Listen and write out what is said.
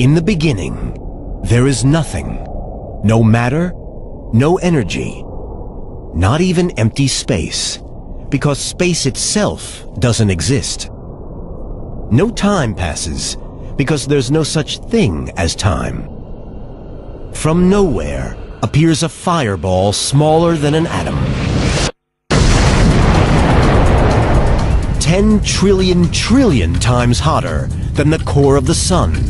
In the beginning, there is nothing. No matter, no energy, not even empty space, because space itself doesn't exist. No time passes, because there's no such thing as time. From nowhere appears a fireball smaller than an atom. 10 trillion trillion times hotter than the core of the sun.